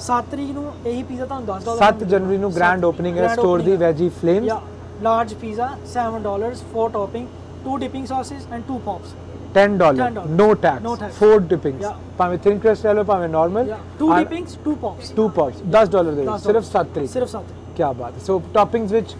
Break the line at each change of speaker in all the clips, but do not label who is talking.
7 ਤਰੀਕ ਨੂੰ ਇਹੀ ਪੀਜ਼ਾ ਤੁਹਾਨੂੰ 10 ਡਾਲਰ
7 ਜਨਵਰੀ ਨੂੰ ਗ੍ਰੈਂਡ ਓਪਨਿੰਗ ਹੈ store the veggie flames
large pizza 7 dollars 4 topping 2 dipping sauces and 2 pops
10 dollar
$10
no tax
tax.
4 dippings. ਭਾਵੇਂ ਥਿਨ ਕ੍ਰਸਟ ਲੈ ਲਓ ਭਾਵੇਂ ਨਾਰਮਲ
ਯਾ 2 ਡਿਪਿੰਗਸ 2 ਪੌਪਸ
2 ਪੌਪਸ 10 ਡਾਲਰ ਦੇ ਵਿੱਚ
10
ਸਿਰਫ 7 ਤਰੀਕ।
ਸਿਰਫ 7
ਕੀ ਬਾਤ ਹੈ। ਸੋ ਟੌਪਿੰਗਸ ਵਿੱਚ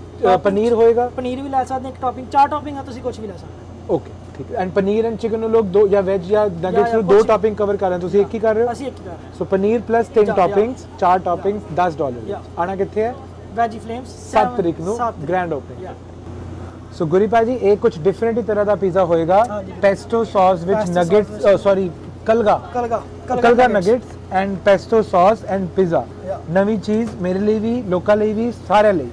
ਪਨੀਰ ਹੋਏਗਾ?
ਪਨੀਰ ਵੀ ਲੈ ਸਕਦੇ ਇੱਕ ਟੌਪਿੰਗ ਚਾਰ ਟੌਪਿੰਗ ਆ ਤੁਸੀਂ ਕੁਝ ਵੀ ਲੈ ਸਕਦੇ
ਓਕੇ ਠੀਕ ਐਂਡ ਪਨੀਰ ਐਂਡ ਚਿਕਨ ਨੂੰ ਲੋਕ ਦੋ ਜਾਂ ਵੈਜ ਜਾਂ ਨਗੇਟਸ ਨੂੰ ਦੋ ਟੌਪਿੰਗ ਕਵਰ ਕਰ ਰਹੇ ਹੋ। ਤੁਸੀਂ ਇੱਕ ਹੀ ਕਰ ਰਹੇ ਹੋ?
ਅਸੀਂ ਇੱਕ ਹੀ ਕਰ ਰਹੇ
ਸੋ ਪਨੀਰ ਪਲੱਸ ਤਿੰਨ
Yeah, yeah.
ਟੌਪਿੰਗਸ ਚਾਰ ਟੌਪਿੰਗਸ 10 ਡਾਲਰ. ਆਣਾ ਕਿੱਥੇ ਹੈ?
ਵੈਜੀ ਫਲੇਮਸ
7 ਤਰੀਕ ਨੂੰ ਗ੍ਰੈਂਡ ਓਪਨਿੰਗ ਸੋ ਗੁਰੀ ਭਾਜੀ ਇਹ ਕੁਝ ਡਿਫਰੈਂਟ ਹੀ ਤਰ੍ਹਾਂ ਦਾ ਪੀਜ਼ਾ ਹੋਏਗਾ। ਪੈਸਟੋ ਸੌਸ ਵਿੱਚ ਨਗੇਟਸ ਸੌਰੀ ਕਲਗਾ।
ਕਲਗਾ।
ਕਲਗਾ nuggets and pesto sauce and pizza. ਨਵੀਂ ਚੀਜ਼ ਮੇਰੇ ਲਈ ਵੀ ਲੋਕਾਂ ਲਈ ਵੀ ਸਾਰਿਆਂ ਲਈ।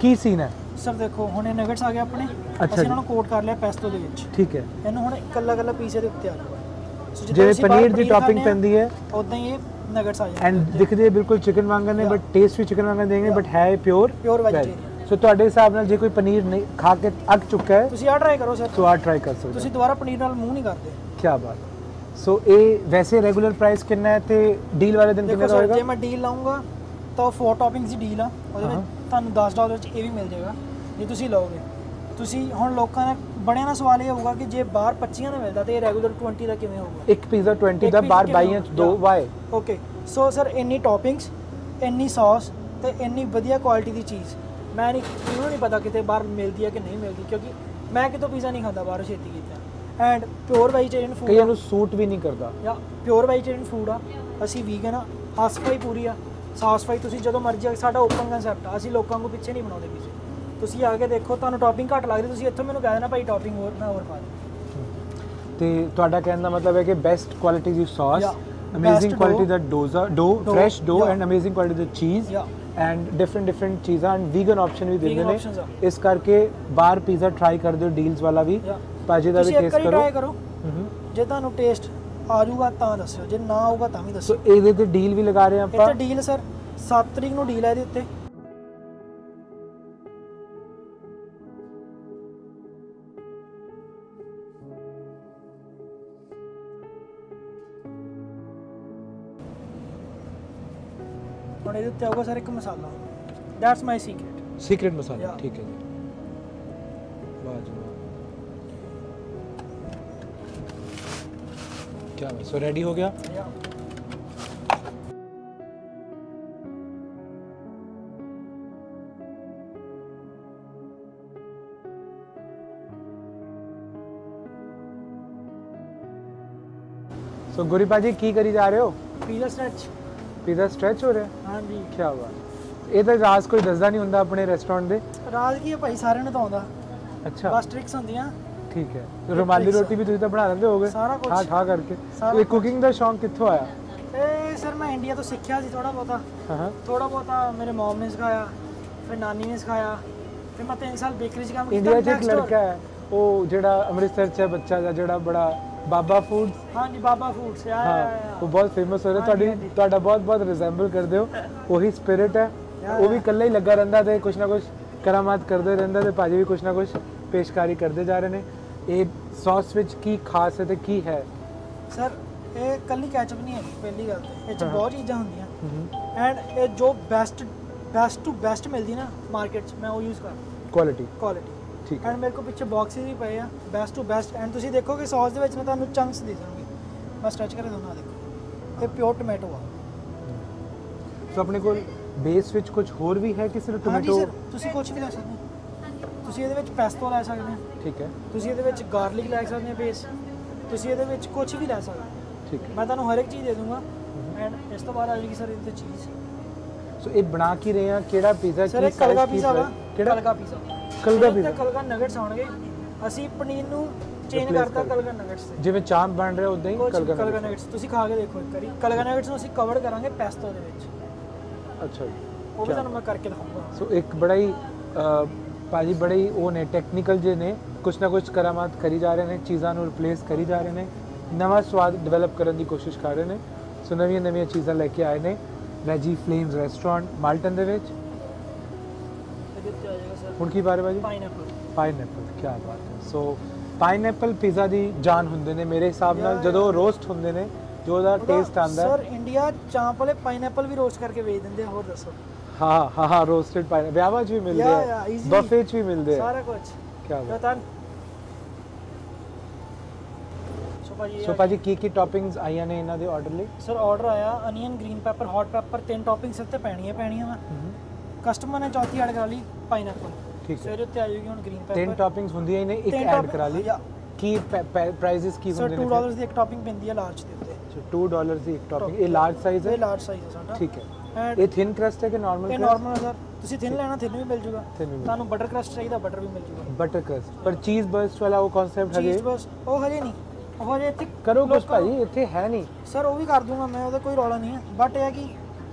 ਕੀ ਸੀਨ ਹੈ?
ਸਰ ਦੇਖੋ ਹੁਣ ਇਹ ਨਗਟਸ ਆ ਗਏ ਆਪਣੇ। ਅਸੀਂ। ਇਹਨਾਂ ਨੂੰ ਕੋਟ ਕਰ ਲਿਆ ਪੈਸਟੋ ਦੇ ਵਿੱਚ।
ਠੀਕ ਹੈ।
ਇਹਨੂੰ ਹੁਣ ਇਕੱਲਾ ਇਕੱਲਾ ਪੀਸ ਦੇ ਉੱਤੇ ਆ ਜਾਊਗਾ।
ਜਿਵੇਂ ਪਨੀਰ ਦੀ ਟੌਪਿੰਗ ਪੈਂਦੀ ਹੈ।
ਉਦਾਂ ਹੀ ਇਹ ਨਗਟਸ ਆ
ਐਂਡ
ਜਾਂਦੇ
ਦਿਖਦੇ ਹੈ ਬਿਲਕੁਲ ਚਿਕਨ ਵਾਂਗਰ ਨੇ. ਬਟ ਟੇਸਟ ਵੀ ਚਿਕਨ ਵਾਂਗਰ ਦੇਂਗੇ ਬਟ ਹੈ ਪਿਓਰ
Pure vegetarian.
ਸੋ ਤੁਹਾਡੇ ਹਿਸਾਬ ਨਾਲ ਜੇ ਕੋਈ ਪਨੀਰ ਨਹੀਂ ਖਾ ਕੇ ਅੱਕ ਚੁੱਕਾ ਹੈ
ਤੁਸੀਂ ਆ ਟਰਾਈ ਕਰੋ ਸਰ।
ਸੋ ਆ ਟਰਾਈ ਕਰ ਸਕਦੇ
ਤੁਸੀਂ ਦੁਬਾਰਾ ਪਨੀਰ ਨਾਲ ਮੂੰਹ ਨਹੀਂ ਕਰਦੇ।
ਕੀ ਬਾਤ। ਸੋ ਇਹ ਵੈਸੇ ਰੈਗੂਲਰ ਪ੍ਰਾਈਸ ਕਿੰਨਾ ਹੈ ਤੇ ਡੀਲ ਵਾਲੇ ਦਿਨ ਕਿੰਨਾ
ਸਰ ਜੇ
ਹੋਏਗਾ?
ਮੈਂ ਡੀਲ ਲਾਉਂਗਾ ਤਾਂ ਉਹ 4 ਟੌਪਿੰਗਸ ਦੀ ਡੀਲ ਆ। ਉਹਦੇ। ਵਿੱਚ ਤੁਹਾਨੂੰ 10 ਡਾਲਰ ਚ ਇਹ ਵੀ ਮਿਲ ਜਾਏਗਾ। ਜੇ ਤੁਸੀਂ ਲਓਗੇ। ਤੁਸੀਂ ਹੁਣ ਲੋਕਾਂ ਦਾ ਬਣਿਆ ਨਾ ਸਵਾਲ ਇਹ ਹੋਊਗਾ ਕਿ ਜੇ ਬਾਹਰ 25 ਦਾ ਮਿਲਦਾ ਤੇ ਇਹ ਰੈਗੂਲਰ 20 ਦਾ ਕਿਵੇਂ ਹੋਊਗਾ?
ਇੱਕ ਪੀਜ਼ਾ 20
ਇੱਕ
ਦਾ ਬਾਹਰ
ਕਿੰਨਾ
22 ਚ ਦੋ? ਵਾਏ।
ਓਕੇ ਸੋ ਸਰ ਇੰਨੀ ਟੌਪਿੰਗਸ ਇੰਨੀ ਸੌਸ ਤੇ ਇੰਨੀ ਵਧੀਆ ਕੁਆਲਿਟੀ ਦੀ ਚੀਜ਼। ਮੈਂ ਨਹੀਂ ਮੈਨੂੰ ਨਹੀਂ ਪਤਾ ਕਿਤੇ ਬਾਹਰ ਮਿਲਦੀ ਹੈ ਕਿ ਨਹੀਂ ਮਿਲਦੀ ਕਿਉਂਕਿ ਮੈਂ ਕਿਤੋਂ ਪੀਜ਼ਾ ਨਹੀਂ ਖਾਂਦਾ ਬਾਹਰੋਂ ਛੇਤੀ ਕੀਤਾ। ਐਂਡ ਪਿਓਰ ਵੈਜੀਟੇਰੀਅਨ ਫੂਡ
ਕਈਆਂ ਨੂੰ ਸੂਟ ਵੀ ਨਹੀਂ ਕਰਦਾ।
ਜਾਂ ਪਿਓਰ ਵੈਜੀਟੇਰੀਅਨ ਫੂਡ ਆ। ਅਸੀਂ ਵੀਗਨ ਆ ਸਾਫ਼ ਸਫ਼ਾਈ ਪੂਰੀ ਆ। ਸਾਫ਼ ਸਫ਼ਾਈ ਤੁਸੀਂ ਜਦੋਂ ਮਰਜ਼ੀ ਆ ਸਾਡਾ ਓਪਨ ਕਨਸੈਪਟ ਆ। ਅਸੀਂ ਲੋਕਾਂ ਨੂੰ ਪਿੱਛੇ ਨਹੀਂ ਬਣਾਉਂਦੇ ਕਿਸੇ ਤੁਸੀਂ ਆ ਕੇ ਦੇਖੋ ਤੁਹਾਨੂੰ ਟੌਪਿੰਗ ਘੱਟ ਲੱਗਦੀ ਤੁਸੀਂ ਇੱਥੋਂ ਮੈਨੂੰ ਕਹਿ ਦੇਣਾ ਭਾਈ ਟੌਪਿੰਗ ਹੋਰ ਮੈਂ ਹੋਰ ਪਾ ਦੇ
ਤੇ ਤੁਹਾਡਾ ਕਹਿਣ ਦਾ ਮਤਲਬ ਹੈ ਕਿ ਬੈਸਟ ਕੁਆਲਿਟੀ ਦੀ ਸੌਸ
Best
ਕੁਆਲਿਟੀ
dough.
ਦਾ ਡੋਜ਼ਾ dough
Dough,
fresh dough
yeah.
And amazing quality ਦਾ ਚੀਜ਼
Yeah.
ਐਂਡ ਡਿਫਰੈਂਟ ਡਿਫਰੈਂਟ ਚੀਜ਼ਾਂ ਐਂਡ ਵੀਗਨ ਆਪਸ਼ਨ ਵੀ ਦਿੰਦੇ
Vegan
ਨੇ। ਇਸ ਕਰਕੇ ਬਾਹਰ ਪੀਜ਼ਾ ਟਰਾਈ ਕਰਦੇ ਹੋ ਡੀਲਸ ਵਾਲਾ ਵੀ. ਭਾਜੀ ਦਾ ਵੀ ਟੇਸਟ ਕਰੋ
ਟਰਾਈ ਕਰੋ। ਜੇ ਤੁਹਾਨੂੰ ਟੇਸਟ ਆ ਜਾਊਗਾ ਤਾਂ ਦੱਸਿਓ ਜੇ ਨਾ ਆਊਗਾ ਤਾਂ ਵੀ
ਸੋ
ਦੱਸਿਓ
ਇਹਦੇ ਤੇ ਡੀਲ ਵੀ ਲਗਾ ਰਹੇ ਹਾਂ
ਇੱਥੇ
ਆਪਾਂ
ਡੀਲ ਸਰ 7 ਤਰੀਕ ਨੂੰ ਡੀਲ ਹੈ ਇਹਦੇ ਉੱਤੇ ਹੁਣ ਇਹਦੇ ਉੱਤੇ ਆਊਗਾ ਸਰ ਇੱਕ masala that's my secret
secret masala
Yeah.
ਠੀਕ ਹੈ ਜੀ ਵਾਹ ਜੀ ਵਾਹ ਕੀ ਬਾਤ ਸੋ ਰੈਡੀ ਹੋ ਗਿਆ ਸੋ ਗੁਰੀ
ਪੀਜ਼ਾ ਸਟ੍ਰੈਚ
ਹੋ ਰਿਹਾ?
ਹਾਂਜੀ।
ਕੀ ਬਾਤ। ਇਹ ਤਾਂ ਰਾਸ ਕੋਈ ਦੱਸਦਾ ਨਹੀਂ ਹੁੰਦਾ ਆਪਣੇ ਰੈਸਟੋਰੈਂਟ ਦੇ?
ਰਾਜ ਕੀ ਹੈ ਭਾਈ? ਸਾਰਿਆਂ ਨੂੰ ਤਾਂ ਆਉਂਦਾ।
ਅੱਛਾ।
ਬਸ ਟ੍ਰਿਕਸ ਹੁੰਦੀਆਂ।
ਠੀਕ ਹੈ। ਰੁਮਾਲੀ ਰੋਟੀ ਵੀ ਤੁਸੀਂ ਤਾਂ ਬਣਾ ਲੈਂਦੇ ਹੋਗੇ
ਸਾਰਾ ਕੁਛ।
ਠਾ ਠਾ ਕਰਕੇ। ਇਹ ਕੁਕਿੰਗ ਦਾ ਸ਼ੌਂਕ ਕਿੱਥੋਂ ਆਇਆ?
ਇਹ ਸਰ ਮੈਂ ਇੰਡੀਆ ਤੋਂ ਸਿੱਖਿਆ ਸੀ ਥੋੜਾ ਬਹੁਤਾ।
ਹਾਂ ਹਾਂ।
ਥੋੜਾ ਬਹੁਤਾ ਮੇਰੇ ਮਮ ਨੇ ਸਿਖਾਇਆ ਫਿਰ ਨਾਨੀ ਨੇ ਸਿਖਾਇਆ ਫਿਰ ਮੈਂ 3 ਸਾਲ ਬੇਕਰੀ 'ਚ ਕੰਮ ਕੀਤਾ।
ਇੰਡੀਆ 'ਚ ਇੱਕ। ਲੜਕਾ ਹੈ ਉਹ ਜਿਹੜਾ ਅੰਮ੍ਰਿਤਸਰ 'ਚ ਹੈ ਬੱਚਾ ਜਿਹੜਾ ਬੜਾ ਬਾਬਾ ਫੂਡਸ
ਹਾਂਜੀ ਬਾਬਾ ਫੂਡਸ ਆ
ਉਹ ਬਹੁਤ ਫੇਮਸ ਹੋ ਰਿਹਾ ਤੁਹਾਡੀ। ਤੁਹਾਡਾ ਬਹੁਤ ਬਹੁਤ ਰਿਜ਼ੈਂਬਲ ਕਰਦੇ ਹੋ। ਉਹੀ ਸਪਿਰਿਟ ਹੈ। ਉਹ ਵੀ. ਇਕੱਲਾ ਹੀ ਲੱਗਾ ਰਹਿੰਦਾ ਤੇ ਕੁਛ ਨਾ ਕੁਛ ਕਰਾਮਾਤ ਕਰਦੇ ਰਹਿੰਦਾ ਤੇ ਭਾਜੀ ਵੀ ਕੁਛ ਨਾ ਕੁਛ ਪੇਸ਼ਕਾਰੀ ਕਰਦੇ ਜਾ ਰਹੇ ਨੇ। ਇਹ ਸੌਸ ਵਿੱਚ ਕੀ ਖਾਸ ਹੈ ਤੇ ਕੀ ਹੈ?
ਸਰ ਇਹ ਕੱਲੀ ਕੈਚਅਪ ਨਹੀਂ ਹੈ ਪਹਿਲੀ ਗੱਲ ਤੇ। ਇਹ 'ਚ। ਬਹੁਤ ਚੀਜ਼ਾਂ ਹੁੰਦੀਆਂ। ਐਂਡ ਇਹ ਜੋ ਬੈਸਟ ਬੈਸਟ ਟੂ ਬੈਸਟ ਮਿਲਦੀ ਨਾ ਮਾਰਕੀਟ 'ਚ ਮੈਂ ਉਹ ਯੂਜ਼ ਕਰ
ਕੁਆਲਿਟੀ
ਕੁਆਲਿਟੀ
ਠੀਕ
ਐਂਡ ਮੇਰੇ ਕੋਲ ਪਿੱਛੇ ਬਾਕਸਿਸ ਵੀ ਪਏ ਆ ਬੈਸਟ ਟੂ ਬੈਸਟ ਐਂਡ ਤੁਸੀਂ ਦੇਖੋਗੇ ਸੌਸ ਦੇ ਵਿੱਚ ਨਾ ਤੁਹਾਨੂੰ ਚੰਕਸ ਦਿਸਣਗੇ ਮੈਂ ਸਟ੍ਰੈਚ ਕਰਕੇ ਦੋਨਾਂ ਦੇਖੋ ਇਹ ਪਿਓਰ ਟੋਮੈਟੋ ਆ।
ਸੋ ਆਪਣੇ ਕੋਲ ਬੇਸ ਵਿੱਚ ਕੁਝ ਹੋਰ ਵੀ ਹੈ ਕਿ ਸਿਰਫ ਟੋਮੈਟੋ
ਤੁਸੀਂ ਕੁਝ ਵੀ ਲੈ ਸਕਦੇ ਹੋ। ਤੁਸੀਂ ਇਹਦੇ ਵਿੱਚ ਪੈਸਟੋ ਲੈ ਸਕਦੇ ਹੋ।
ਠੀਕ ਹੈ।
ਤੁਸੀਂ ਇਹਦੇ ਵਿੱਚ ਗਾਰਲਿਕ ਲੈ ਸਕਦੇ ਹੋ ਬੇਸ ਤੁਸੀਂ ਇਹਦੇ ਵਿੱਚ ਕੁਝ ਵੀ ਲੈ ਸਕਦੇ ਹੋ।
ਠੀਕ ਹੈ।
ਮੈਂ ਤੁਹਾਨੂੰ ਹਰ ਇੱਕ ਚੀਜ਼ ਦੇ ਦੂੰਗਾ। ਐਂਡ ਇਸ ਤੋਂ ਬਾਅਦ ਆ ਜਾਏਗੀ ਸਰ ਇਹਦੇ ਤੇ ਚੀਜ਼
ਸੋ ਇਹ ਬਣਾ ਕੀ ਰਹੇ ਆ? ਕਿਹੜਾ ਪੀਜ਼ਾ
ਸਰ
ਕੀ
ਇਹ ਕਲਗਾ ਪੀਜ਼ਾ ਵਾ?
ਕਿਹੜਾ?
ਕਲਗਾ ਪੀਜ਼ਾ
ਕਲਗਾ
ਉੱਤੇ ਕਲਗਾ ਨਗਟਸ ਆਉਣਗੇ ਅਸੀਂ ਪਨੀਰ ਨੂੰ ਚੇਂਜ ਕਰਤਾ। ਕਲਗਾ ਨਗਟਸ ਤੇ।
ਜਿਵੇਂ ਚਾਂਪ ਬਣ ਰਿਹਾ ਉਦਾਂ ਹੀ ਕਲਗਾ
ਕਲਗਾ ਨਗਟਸ ਤੁਸੀਂ ਖਾ ਕੇ ਦੇਖੋ ਇੱਕ ਵਾਰੀ। ਕਲਗਾ ਨਗਟਸ ਨੂੰ ਅਸੀਂ ਕਵਰ ਕਰਾਂਗੇ ਪੈਸਟੋ ਦੇ ਵਿੱਚ।
ਅੱਛਾ ਜੀ।
ਉਹ ਵੀ ਤੁਹਾਨੂੰ ਮੈਂ ਕਰਕੇ ਦਿਖਾਉਂਗਾ।
ਸੋ ਇੱਕ ਬੜਾ ਹੀ ਭਾਜੀ ਬੜੇ ਹੀ ਉਹ ਨੇ ਟੈਕਨੀਕਲ ਜੇ ਨੇ। ਕੁਛ ਨਾ ਕੁਛ ਕਰਾਮਾਤ ਕਰੀ ਜਾ ਰਹੇ ਨੇ ਚੀਜ਼ਾਂ ਨੂੰ ਰਿਪਲੇਸ ਕਰੀ ਜਾ ਰਹੇ ਨੇ। ਨਵਾਂ ਸਵਾਦ ਡਿਵੈਲਪ ਕਰਨ ਦੀ ਕੋਸ਼ਿਸ਼ ਕਰ ਰਹੇ ਨੇ। ਸੋ ਨਵੀਆਂ ਨਵੀਆਂ ਚੀਜ਼ਾਂ ਲੈ ਕੇ ਆਏ ਨੇ। ਵੈਜੀ ਫਲੇਮਸ ਰੈਸਟੋਰੈਂਟ ਮਾਲਟਨ ਦੇ ਵਿੱਚ। ਹੁਣ ਕੀ ਬਾਰੇ ਭਾਜੀ
ਪਾਈਨਐਪਲ
ਪਾਈਨਐਪਲ ਕੀ ਬਾਤ ਹੈ ਸੋ ਪਾਈਨਐਪਲ ਪੀਜ਼ਾ ਦੀ ਜਾਨ ਹੁੰਦੇ ਨੇ ਮੇਰੇ ਹਿਸਾਬ ਨਾਲ
Yeah,
ਜਦੋਂ
yeah.
ਰੋਸਟ ਹੁੰਦੇ ਨੇ ਜੋ ਉਹਦਾ ਟੇਸਟ ਆਂਦਾ
ਸਰ ਇੰਡੀਆ ਚਾਂਪ ਵਾਲੇ ਪਾਈਨਐਪਲ ਵੀ ਰੋਸਟ ਕਰਕੇ ਵੇਚ ਦਿੰਦੇ ਆ ਹੋਰ ਦੱਸੋ
ਹਾਂ ਹਾਂ ਹਾਂ ਰੋਸਟਡ ਪਾਈਨ ਵਿਆਹਾਂ 'ਚ ਵੀ ਮਿਲਦੇ
Yeah,
ਆ
yeah, easily.
ਬਫੇ 'ਚ ਵੀ ਮਿਲਦੇ ਆ
ਸਾਰਾ ਕੁਝ
ਕੀ ਬਾਤ
ਰਤਨ ਸੋ ਭਾਜੀ
ਸੋ ਭਾਜੀ ਕੀ ਕੀ ਟੌਪਿੰਗਸ ਆਈਆਂ ਨੇ ਇਹਨਾਂ ਦੇ ਆਰਡਰ ਲਈ
ਸਰ ਆਰਡਰ ਆਇਆ onion green pepper hot pepper ਤਿੰਨ ਟੌਪਿੰਗਸ ਉੱਤੇ ਪੈਣੀਆਂ ਪੈਣੀਆਂ ਵਾ ਕਸਟਮਰ ਨੇ ਚੌਥੀ ਐਡ ਕਰਾ ਲਈ ਪਾਈਨਐਪਲ
ਠੀਕ ਹੈ।
ਸਵੇਰੇ ਉੱਤੇ ਆ ਜਾਊਗੀ ਹੁਣ ਗ੍ਰੀਨ
ਤਿੰਨ
ਪੈਪਰ
ਟੌਪਿੰਗਸ ਹੁੰਦੀਆਂ ਨੇ ਇੱਕ
ਤਿੰਨ
ਐਡ ਕਰਾ ਲਈ. ਕੀ ਪ੍ਰਾਈਸਿਸ ਕੀ
ਸਰ
ਹੁੰਦੇ
2
ਨੇ
ਡਾਲਰਸ ਦੀ ਇੱਕ ਟੌਪਿੰਗ ਪੈਂਦੀ ਹੈ ਲਾਰਜ ਦੇ ਉੱਤੇ।
ਫਿਰ 2 ਡਾਲਰਸ ਦੀ ਇੱਕ ਟੌਪਿੰਗ ਇਹ ਲਾਰਜ ਸਾਈਜ਼
ਇਹ
ਹੈ
ਲਾਰਜ ਸਾਈਜ਼ ਹੈ ਸਾਡਾ।
ਠੀਕ ਹੈ। ਇਹ ਥਿਨ ਕਰਸਟ ਹੈ ਕਿ ਨਾਰਮਲ
ਇਹ ਨਾਰਮਲ ਹੈ ਸਰ। ਤੁਸੀਂ ਥਿਨ ਲੈਣਾ ਥਿਨ ਵੀ ਮਿਲ ਜੂਗਾ। ਤੁਹਾਨੂੰ ਬਟਰ ਕਰਸਟ ਚਾਹੀਦਾ ਬਟਰ ਵੀ ਮਿਲ ਜੂਗਾ।
ਬਟਰ ਕਰਸਟ ਪਰ ਚੀਜ਼ ਬਰਸਟ ਵਾਲਾ ਉਹ ਕਨਸੈਪਟ ਹਜੇ
ਚੀਜ਼ ਬਸ ਉਹ ਹਜੇ ਨਹੀਂ। ਉਹ ਹਜੇ ਇੱਥੇ
ਕਰੋ ਕੁਝ ਭਾਜੀ ਇੱਥੇ ਹੈ ਨਹੀਂ।
ਸਰ ਉਹ ਵੀ ਕਰ ਦੂੰਗਾ ਮੈਂ ਉਹਦਾ ਕੋਈ ਰੌਲਾ ਨਹੀਂ ਹੈ। ਬਟ ਇਹ ਹੈ ਕਿ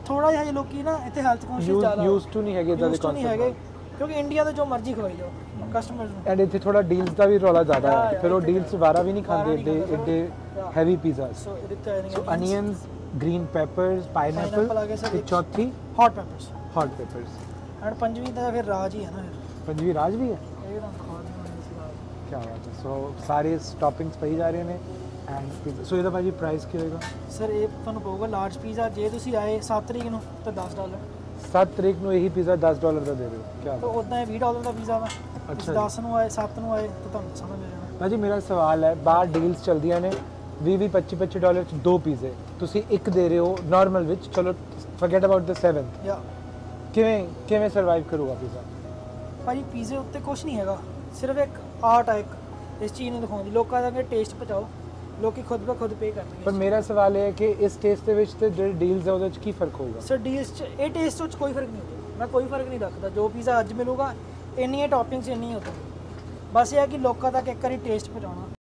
ਥੋੜਾ ਜਿਹਾ ਲੋਕੀ ਨਾ ਇੱਥੇ ਹੈਲਥ ਕੌਨਸ਼ੀਅਸ ਜ਼ਿਆਦਾ
ਯੂਜ਼ ਟੂ ਨਹੀਂ ਹੈਗੇ ਇਦਾਂ ਦੇ
ਹੈਗੇ ਕਿਉਂਕਿ ਇੰਡੀਆ ਦੇ ਜੋ ਮਰਜ਼ੀ ਖਵਾਈ ਜਾਓ ਕਸਟਮਰਸ ਨੂੰ।
ਐਂਡ ਇੱਥੇ ਥੋੜਾ ਡੀਲਸ ਦਾ ਵੀ ਰੌਲਾ ਜ਼ਿਆਦਾ ਹੈ। ਫਿਰ ਉਹ ਡੀਲਸ ਵਾਰਾ ਵੀ ਨਹੀਂ ਖਾਂਦੇ ਏਡੇ
Yeah.
ਹੈਵੀ ਪੀਜ਼ਾਸ
ਸੋ ਤੇ
ਅਨੀਅਨਸ ਗ੍ਰੀਨ ਪੈਪਰਸ ਪਾਈਨਐਪਲ ਤੇ। ਚੌਥੀ?
Hot peppers
hot peppers
and ਪੰਜਵੀਂ ਦਾ ਫਿਰ ਰਾਜ ਹੀ ਹੈ ਨਾ ਫਿਰ।
ਪੰਜਵੀਂ ਰਾਜ ਵੀ ਹੈ?
ਇਹ ਤਾਂ
ਕੀ ਬਾਤ ਹੈ। ਸੋ ਸਾਰੇ ਟੌਪਿੰਗਸ ਪਈ ਜਾ ਰਹੇ ਨੇ। ਐਂਡ ਸੋ ਇਹਦਾ ਭਾਜੀ ਪ੍ਰਾਈਸ ਕੀ ਹੋਏਗਾ?
ਸਰ ਇਹ ਤੁਹਾਨੂੰ ਪਊਗਾ ਲਾਰਜ ਪੀਜ਼ਾ ਜੇ ਤੁਸੀਂ ਆਏ 7 ਤਰੀਕ ਨੂੰ ਤਾਂ 10 ਡਾਲਰ
7 ਤਰੀਕ ਨੂੰ ਇਹੀ ਪੀਜ਼ਾ 10 ਡਾਲਰ ਦਾ ਦੇ ਰਹੇ ਹੋ ਕੀ
ਤਾਂ ਉਦਾਂ ਇਹ 20 ਡਾਲਰ ਦਾ ਪੀਜ਼ਾ ਵਾ।
ਅੱਛਾ
ਤੁਸੀਂ
ਜੀ।
10 ਨੂੰ ਆਏ 7 ਨੂੰ ਆਏ ਤਾਂ ਤੁਹਾਨੂੰ ਸਮਝ ਆ ਜਾਣਾ।
ਭਾਜੀ ਮੇਰਾ ਸਵਾਲ ਹੈ ਬਾਹਰ ਡੀਲਸ ਚੱਲਦੀਆਂ ਨੇ 20 20 25 25 ਡਾਲਰ ਚ ਦੋ ਪੀਜ਼ੇ ਤੁਸੀਂ ਇੱਕ ਦੇ ਰਹੇ ਹੋ ਨਾਰਮਲ ਵਿੱਚ ਚਲੋ ਫੋਰਗੇਟ ਅਬਾਊਟ ਦ 7th
ਜਾਂ
ਕਿਵੇਂ ਕਿਵੇਂ ਸਰਵਾਈਵ ਕਰੂਗਾ ਪੀਜ਼ਾ
ਭਾਜੀ ਪੀਜ਼ੇ ਉੱਤੇ ਕੁਝ ਨਹੀਂ ਹੈਗਾ। ਸਿਰਫ ਇੱਕ ਆਰਟ ਹੈ ਇੱਕ। ਇਸ ਚੀਜ਼ ਨੂੰ ਦਿਖਾਉਣ ਦੀ ਲੋਕਾਂ ਦਾ ਟੇਸਟ ਪਹੁੰਚਾਓ। ਲੋਕੀ ਖੁਦ ਬ ਖੁਦ ਪੇ
ਪਰ
ਕਰਨਗੇ
ਮੇਰਾ ਸਵਾਲ ਇਹ ਹੈ ਕਿ ਇਸ ਟੇਸਟ ਦੇ ਵਿੱਚ ਤੇ ਜਿਹੜੇ ਡੀਲਸ ਹੈ ਉਹਦੇ ਵਿੱਚ ਕੀ ਫ਼ਰਕ ਹੋਊਗਾ?
ਸਰ ਡੀਐਸ ਚ ਇਹ ਟੇਸਟ ਵਿੱਚ ਕੋਈ ਫ਼ਰਕ ਨਹੀਂ ਹੁੰਦਾ। ਮੈਂ ਕੋਈ ਫ਼ਰਕ ਨਹੀਂ ਰੱਖਦਾ। ਜੋ ਪੀਜ਼ਾ ਅੱਜ ਮਿਲੂਗਾ ਇੰਨੀਆਂ ਟੌਪਿੰਗਸ ਇੰਨੀ ਉੱਤੇ ਬਸ ਇਹ ਹੈ ਕਿ ਲੋਕਾਂ ਤੱਕ ਇੱਕ ਵਾਰੀ ਟੇਸਟ ਪਹੁੰਚਾਉਣਾ।